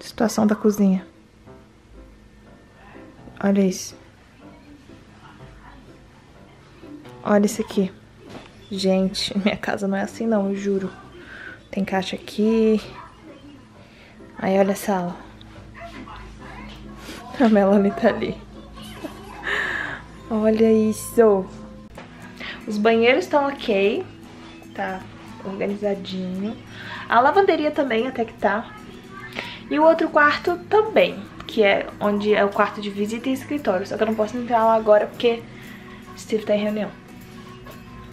Situação da cozinha. Olha isso. Olha isso aqui. Gente, minha casa não é assim não, eu juro. Tem caixa aqui. Aí olha a sala. A Melanie tá ali. Olha isso. Os banheiros estão ok. Tá organizadinho. A lavanderia também até que tá. E o outro quarto também. Que é onde é o quarto de visita e escritório. Só que eu não posso entrar lá agora porque Steve tá em reunião.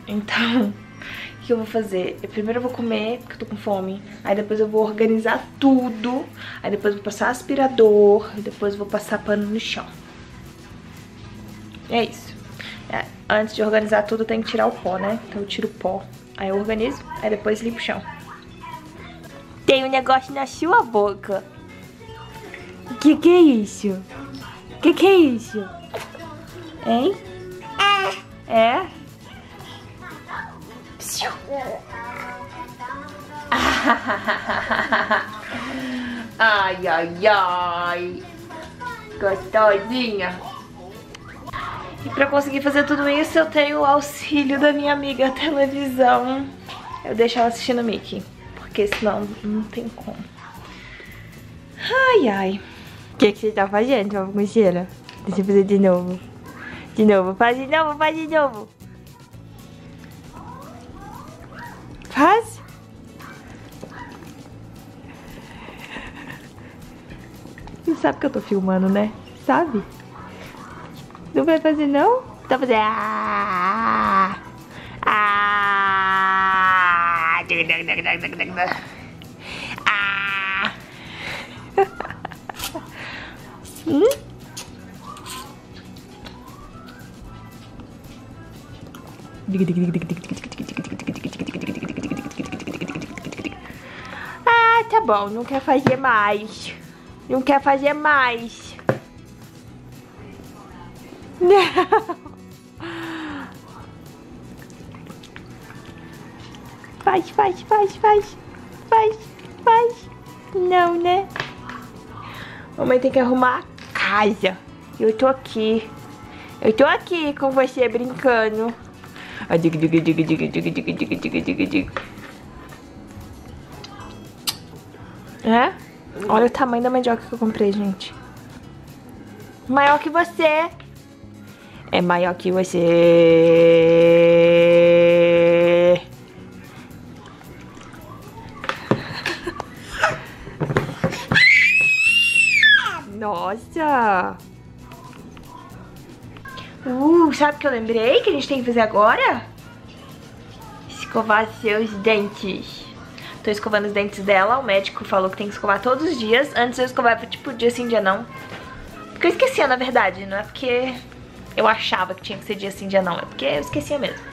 Então, o que eu vou fazer? Eu primeiro eu vou comer, porque eu tô com fome. Aí depois eu vou organizar tudo. Aí depois eu vou passar aspirador. E depois eu vou passar pano no chão. É isso. É, antes de organizar tudo, tem que tirar o pó, né? Então eu tiro o pó. Aí eu organizo, aí depois limpo o chão. Tem um negócio na sua boca. O que que é isso? O que que é isso? Hein? É? Psiu. Ai, ai, ai. Gostosinha. E pra conseguir fazer tudo isso, eu tenho o auxílio da minha amiga televisão. Eu deixo ela assistindo Mickey, porque senão não tem como. Ai, ai. O que, que você tá fazendo, sua mochila? Deixa eu fazer de novo. De novo, faz de novo, faz de novo. Faz. Você sabe que eu tô filmando, né? Sabe? Não vai fazer não? Tá fazendo. Ah! Ah! Ah! tá bom, não quer fazer mais. Não quer fazer mais. faz, faz, faz, faz, faz. Não, né? Mamãe tem que arrumar a casa. Eu tô aqui. Eu tô aqui com você brincando. É? Olha o tamanho da mandioca que eu comprei, gente. Maior que você. É maior que você. Uh, sabe o que eu lembrei que a gente tem que fazer agora? Escovar seus dentes. Tô escovando os dentes dela, o médico falou que tem que escovar todos os dias. Antes eu escovava tipo dia sim, dia não. Porque eu esquecia, na verdade, não é porque eu achava que tinha que ser dia sim, dia não. É porque eu esquecia mesmo.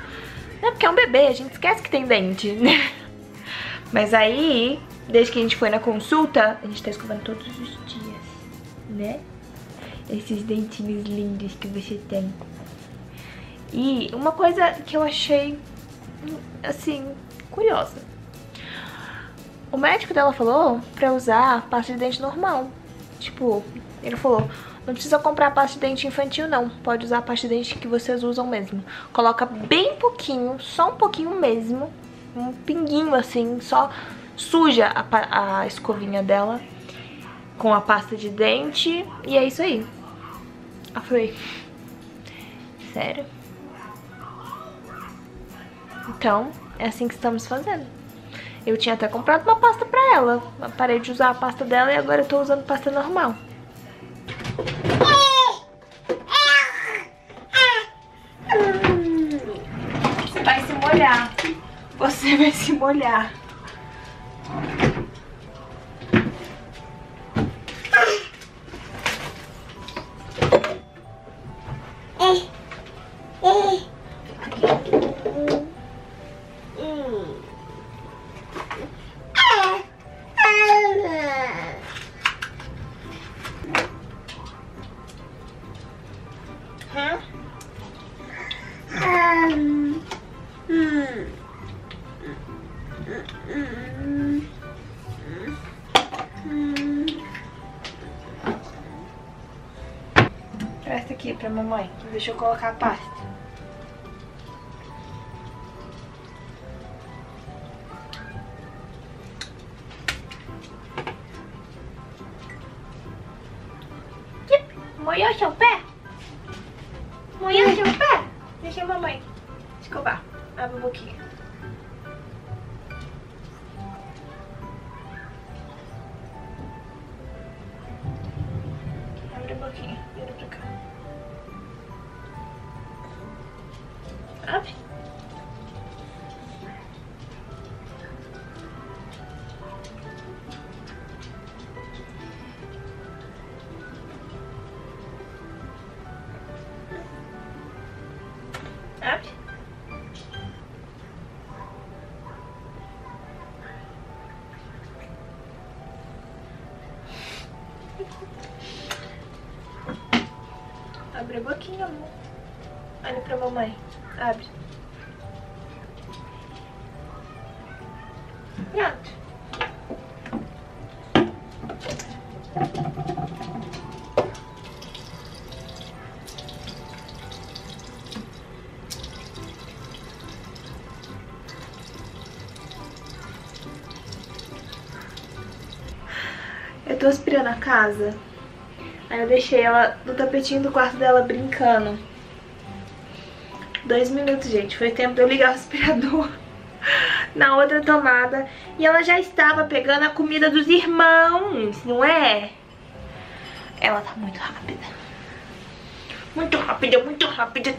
Não é porque é um bebê, a gente esquece que tem dente, né? Mas aí, desde que a gente foi na consulta, a gente tá escovando todos os dias, né? Esses dentinhos lindos que você tem. E uma coisa que eu achei, assim, curiosa. O médico dela falou pra usar pasta de dente normal. Tipo, ele falou, não precisa comprar pasta de dente infantil não, pode usar a pasta de dente que vocês usam mesmo. Coloca bem pouquinho, só um pouquinho mesmo, um pinguinho assim, só suja a, a escovinha dela com a pasta de dente e é isso aí. Eu falei, sério? Então, é assim que estamos fazendo. Eu tinha até comprado uma pasta pra ela. Parei de usar a pasta dela e agora eu tô usando pasta normal. Você vai se molhar. Você vai se molhar. Deixa eu colocar a pasta. Molhou seu pé? Molhou seu pé? Deixa a mamãe escovar. Abre um Boquinha, amor. Olha pra mamãe. Abre. Pronto. Eu tô aspirando a casa. Aí eu deixei ela no tapetinho do quarto dela brincando. Dois minutos, gente. Foi tempo de eu ligar o aspirador na outra tomada. E ela já estava pegando a comida dos irmãos, não é? Ela tá muito rápida. Muito rápida, muito rápida.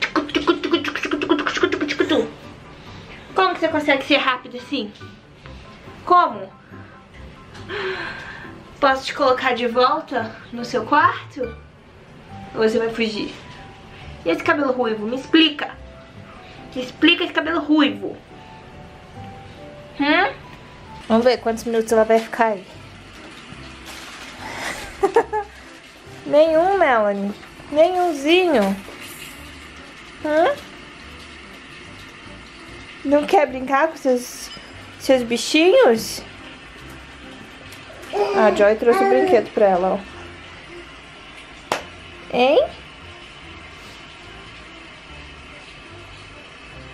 Como que você consegue ser rápido assim? Como? Posso te colocar de volta no seu quarto? Ou você vai fugir? E esse cabelo ruivo? Me explica. Me explica esse cabelo ruivo. Hum? Vamos ver quantos minutos ela vai ficar aí. Nenhum, Melanie. Nenhumzinho. Hã? Não quer brincar com seus, seus bichinhos? A Joy trouxe o brinquedo pra ela, ó. Hein?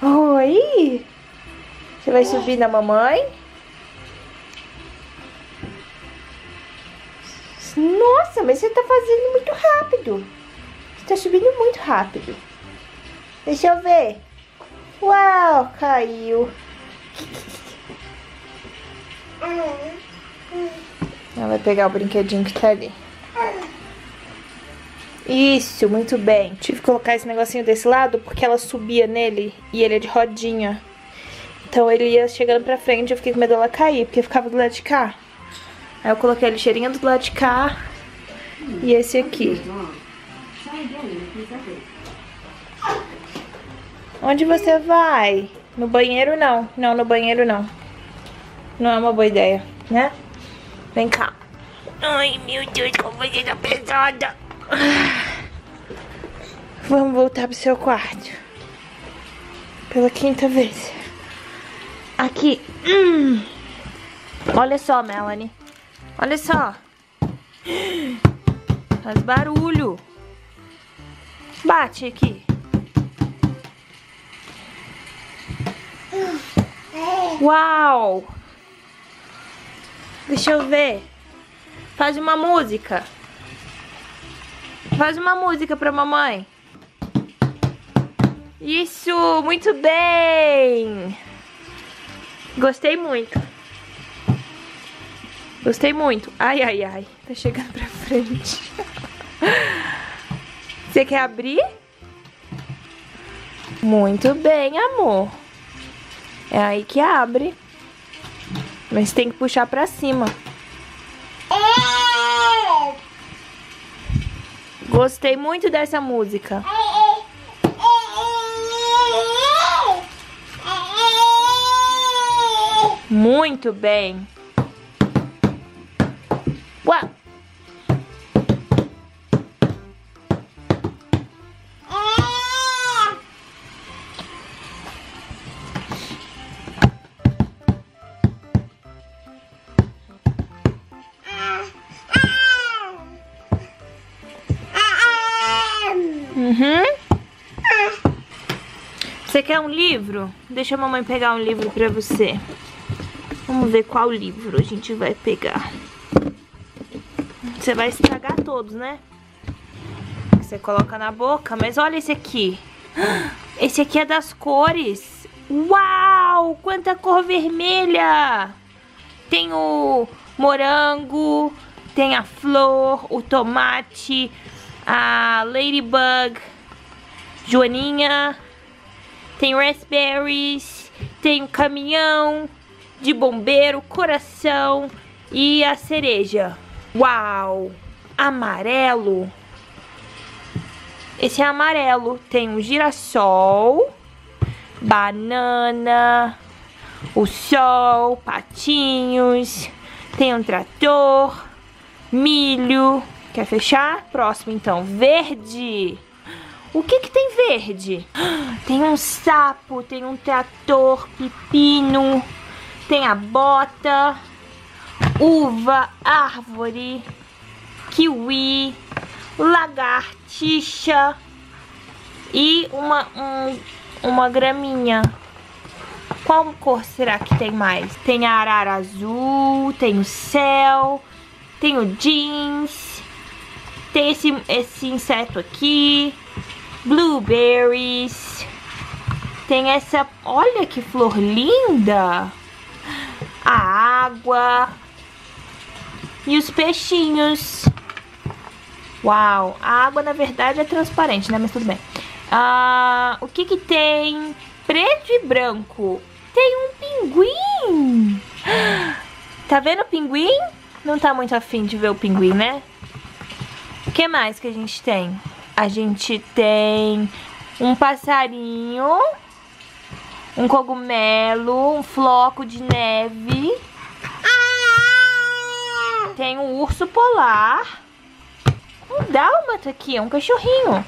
Oi! Você vai subir na mamãe? Nossa, mas você tá fazendo muito rápido. Você tá subindo muito rápido. Deixa eu ver. Uau, caiu. Ela vai pegar o brinquedinho que tá ali. Isso, muito bem. Tive que colocar esse negocinho desse lado porque ela subia nele e ele é de rodinha. Então ele ia chegando pra frente eu fiquei com medo dela cair, porque ficava do lado de cá. Aí eu coloquei a lixeirinha do lado de cá e esse aqui. Onde você vai? No banheiro não. Não, no banheiro não. Não é uma boa ideia, né? Vem cá. Ai, meu Deus, como você tá pesada. Vamos voltar pro seu quarto. Pela quinta vez. Aqui. Hum. Olha só, Melanie. Olha só. Faz barulho. Bate aqui. Uau! Deixa eu ver. Faz uma música. Faz uma música pra mamãe. Isso, muito bem. Gostei muito. Gostei muito. Ai, ai, ai. Tá chegando pra frente. Você quer abrir? Muito bem, amor. É aí que abre. Mas tem que puxar pra cima. Gostei muito dessa música. Muito bem. Quer um livro? Deixa a mamãe pegar um livro pra você. Vamos ver qual livro a gente vai pegar. Você vai estragar todos, né? Você coloca na boca. Mas olha esse aqui. Esse aqui é das cores. Uau! Quanta cor vermelha! Tem o morango, tem a flor, o tomate, a ladybug, joaninha, tem raspberries, tem o caminhão de bombeiro, coração e a cereja. Uau! Amarelo. Esse é amarelo. Tem o girassol, banana, o sol, patinhos, tem um trator, milho. Quer fechar? Próximo então, verde. O que que tem verde? Tem um sapo, tem um trator, pepino, tem a bota, uva, árvore, kiwi, lagartixa e uma, um, uma graminha. Qual cor será que tem mais? Tem a arara azul, tem o céu, tem o jeans, tem esse, esse inseto aqui, blueberries. Tem essa, olha que flor linda. A água. E os peixinhos. Uau, a água na verdade é transparente, né? Mas tudo bem. Ah, o que que tem? Preto e branco. Tem um pinguim. Tá vendo o pinguim? Não tá muito afim de ver o pinguim, né? O que mais que a gente tem? A gente tem um passarinho, um cogumelo, um floco de neve. Tem um urso polar. Um dálmata aqui, um cachorrinho.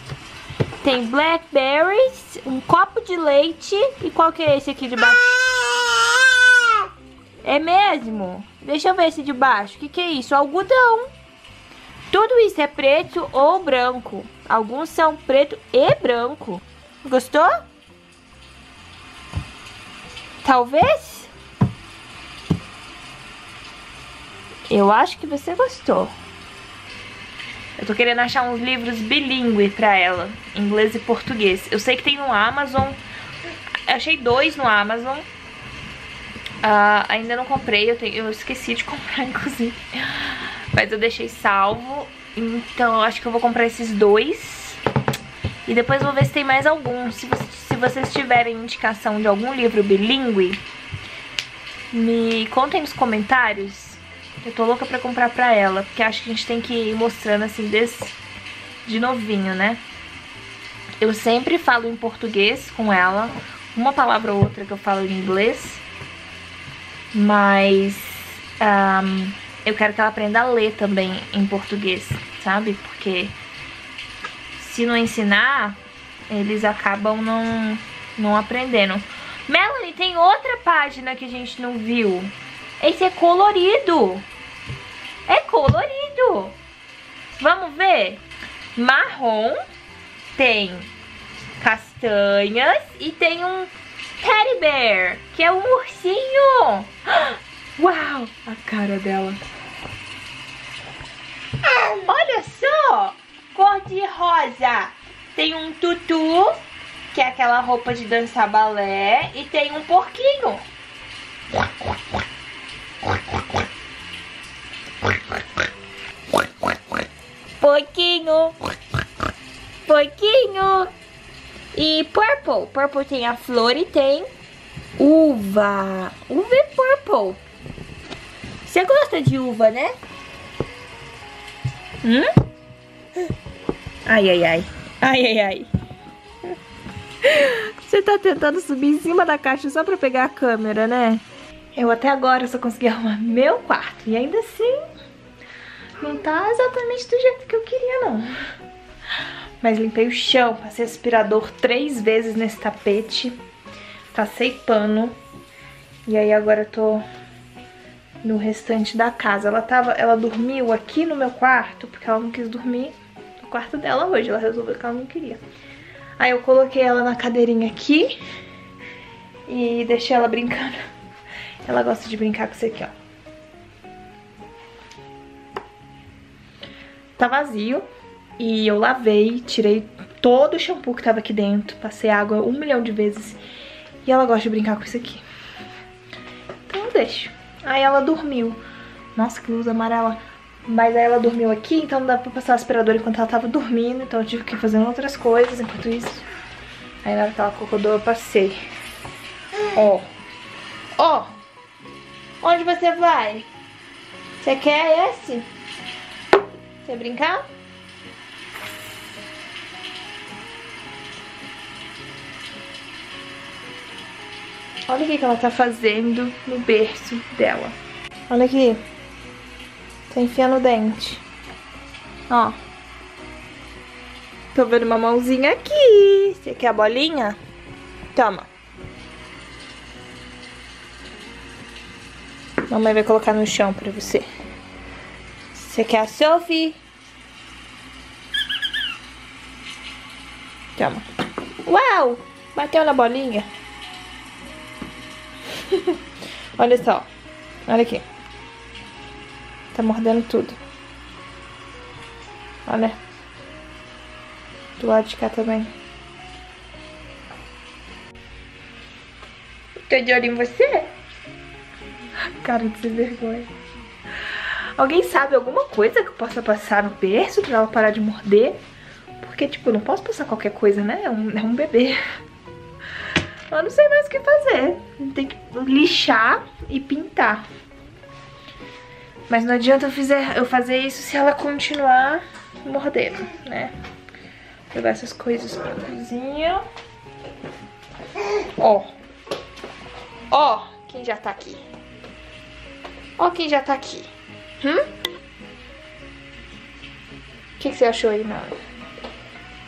Tem blackberries, um copo de leite. E qual que é esse aqui de baixo? É mesmo? Deixa eu ver esse de baixo. O que, que é isso? Algodão. Tudo isso é preto ou branco. Alguns são preto e branco. Gostou? Talvez? Eu acho que você gostou. Eu tô querendo achar uns livros bilíngue pra ela, inglês e português. Eu sei que tem no Amazon. Eu achei dois no Amazon. Uh, ainda não comprei, eu, tenho, eu esqueci de comprar, inclusive. Mas eu deixei salvo. Então eu acho que eu vou comprar esses dois. E depois vou ver se tem mais algum. Se, se vocês tiverem indicação de algum livro bilíngue, me contem nos comentários. Eu tô louca pra comprar pra ela. Porque acho que a gente tem que ir mostrando assim desde de novinho, né? Eu sempre falo em português com ela. Uma palavra ou outra que eu falo em inglês. Mas... Um, eu quero que ela aprenda a ler também em português, sabe? Porque se não ensinar, eles acabam não, não aprendendo. Melanie, tem outra página que a gente não viu. Esse é colorido. É colorido. Vamos ver? Marrom, tem castanhas e tem um teddy bear, que é um ursinho. Uau, a cara dela. Olha só! Cor de rosa. Tem um tutu, que é aquela roupa de dançar balé. E tem um porquinho. Porquinho. Porquinho. E purple. Purple tem a flor e tem uva. Uva é purple. Você gosta de uva, né? Hum? Ai, ai, ai. Ai, ai, ai. Você tá tentando subir em cima da caixa só pra pegar a câmera, né? Eu até agora só consegui arrumar meu quarto. E ainda assim, não tá exatamente do jeito que eu queria, não. Mas limpei o chão, passei aspirador três vezes nesse tapete. Passei pano. E aí agora eu tô no restante da casa. Ela tava, ela dormiu aqui no meu quarto, porque ela não quis dormir no quarto dela hoje. Ela resolveu que ela não queria. Aí eu coloquei ela na cadeirinha aqui e deixei ela brincando. Ela gosta de brincar com isso aqui, ó. Tá vazio e eu lavei, tirei todo o shampoo que tava aqui dentro, passei água um milhão de vezes e ela gosta de brincar com isso aqui. Então eu deixo. Aí ela dormiu. Nossa, que luz amarela. Mas aí ela dormiu aqui, então não dá pra passar o aspirador enquanto ela tava dormindo. Então eu tive que ir fazendo outras coisas enquanto isso. Aí na hora que ela cocodou eu passei. Ó. Ó. Onde você vai? Você quer esse? Quer brincar? Olha o que, que ela tá fazendo no berço dela. Olha aqui. Tá enfiando o dente. Ó. Tô vendo uma mãozinha aqui. Você quer a bolinha? Toma. Mamãe vai colocar no chão pra você. Você quer a Sophie? Toma. Uau! Bateu na bolinha. Olha só. Olha aqui. Tá mordendo tudo. Olha. Do lado de cá também. Tô de olho em você? Cara de vergonha. Alguém sabe alguma coisa que eu possa passar no berço pra ela parar de morder? Porque, tipo, eu não posso passar qualquer coisa, né? É um, é um bebê. Eu não sei mais o que fazer. Tem que lixar e pintar. Mas não adianta eu, fizer, eu fazer isso se ela continuar mordendo, né? Vou levar essas coisas pra cozinha. Ó. Ó, quem já tá aqui. Ó quem já tá aqui. Hum? O que, que você achou aí, não?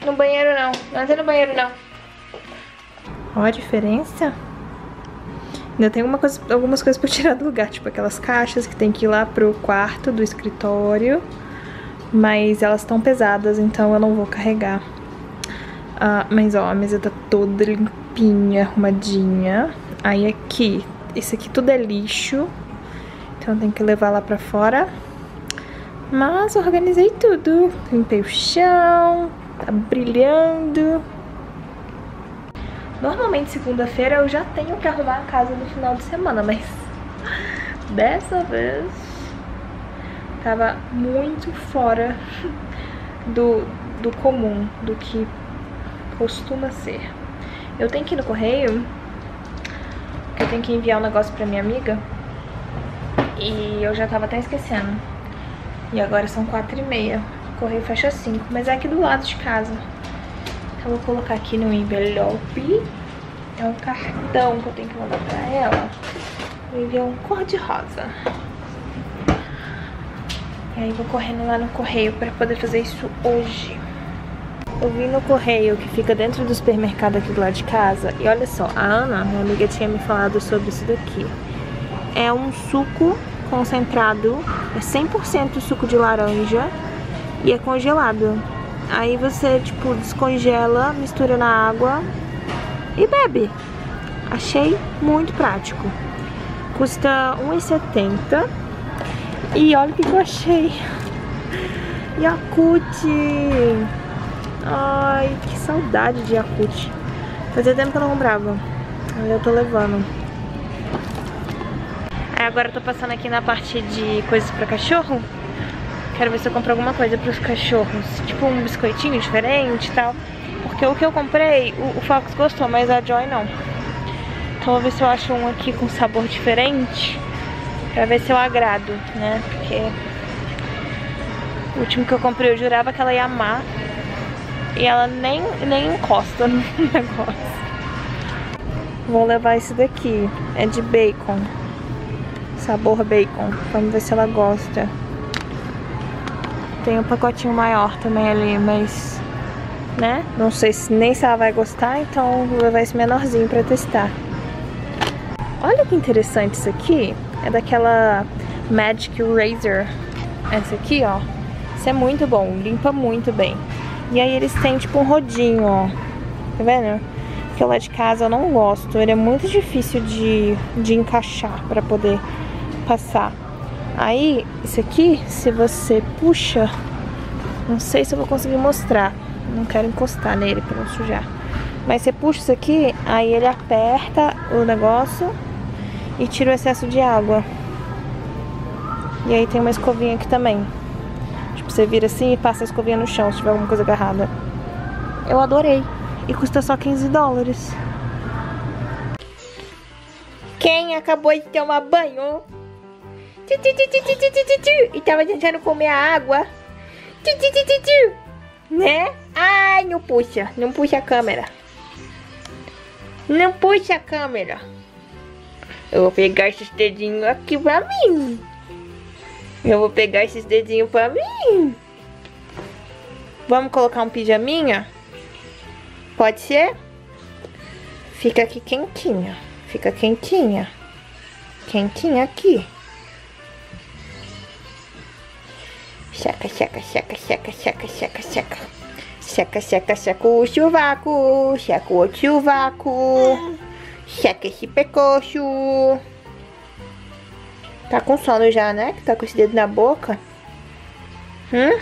No banheiro não. Não entra no banheiro não. Ó a diferença. Ainda tem coisa, algumas coisas pra tirar do lugar, tipo aquelas caixas que tem que ir lá pro quarto do escritório. Mas elas estão pesadas, então eu não vou carregar. Ah, mas ó, a mesa tá toda limpinha, arrumadinha. Aí aqui, isso aqui tudo é lixo. Então tem que levar lá pra fora. Mas organizei tudo. Limpei o chão, tá brilhando. Normalmente segunda-feira eu já tenho que arrumar a casa no final de semana, mas dessa vez tava muito fora do, do comum, do que costuma ser. Eu tenho que ir no correio, porque eu tenho que enviar um negócio pra minha amiga, e eu já tava até esquecendo. E agora são quatro e meia, o correio fecha cinco, mas é aqui do lado de casa. Eu vou colocar aqui no envelope. É um cartão que eu tenho que mandar pra ela. Vou enviar um cor-de-rosa. E aí vou correndo lá no correio pra poder fazer isso hoje. Eu vim no correio que fica dentro do supermercado aqui do lado de casa. E olha só, a Ana, minha amiga, tinha me falado sobre isso daqui. É um suco concentrado, é 100% suco de laranja e é congelado. Aí você, tipo, descongela, mistura na água e bebe. Achei muito prático. Custa R$1,70. E olha o que eu achei. Yakut. Ai, que saudade de Yakut. Fazia tempo que eu não comprava. Aí eu tô levando. Aí agora eu tô passando aqui na parte de coisas pra cachorro. Quero ver se eu compro alguma coisa pros cachorros. Tipo um biscoitinho diferente e tal. Porque o que eu comprei, o, o Fox gostou, mas a Joy não. Então vou ver se eu acho um aqui com sabor diferente. Pra ver se eu agrado, né? Porque o último que eu comprei eu jurava que ela ia amar. E ela nem, nem encosta no negócio. Vou levar esse daqui. É de bacon. Sabor bacon. Vamos ver se ela gosta. Tem um pacotinho maior também ali, mas... Né? Não sei se, nem se ela vai gostar, então vou levar esse menorzinho pra testar. Olha que interessante isso aqui. É daquela Magic Razor. Essa aqui, ó. Isso é muito bom, limpa muito bem. E aí eles têm tipo um rodinho, ó. Tá vendo? Porque lá de casa eu não gosto. Ele é muito difícil de, de encaixar pra poder passar. Aí, esse aqui, se você puxa, não sei se eu vou conseguir mostrar. Não quero encostar nele pra não sujar. Mas você puxa isso aqui, aí ele aperta o negócio e tira o excesso de água. E aí tem uma escovinha aqui também. Tipo, você vira assim e passa a escovinha no chão se tiver alguma coisa agarrada. Eu adorei. E custa só 15 dólares. Quem acabou de tomar banho e tava tentando comer a água. Né? Ai, não puxa. Não puxa a câmera. Não puxa a câmera. Eu vou pegar esses dedinhos aqui pra mim. Eu vou pegar esses dedinhos pra mim. Vamos colocar um pijaminha? Pode ser? Fica aqui quentinha. Fica quentinha. Quentinha aqui. Seca, seca, seca, seca, seca, seca, seca. Seca, seca, seca o chuvaco. Seca o outro chuvaco. Seca esse pecocho. Tá com sono já, né? Que tá com esse dedo na boca. Hum?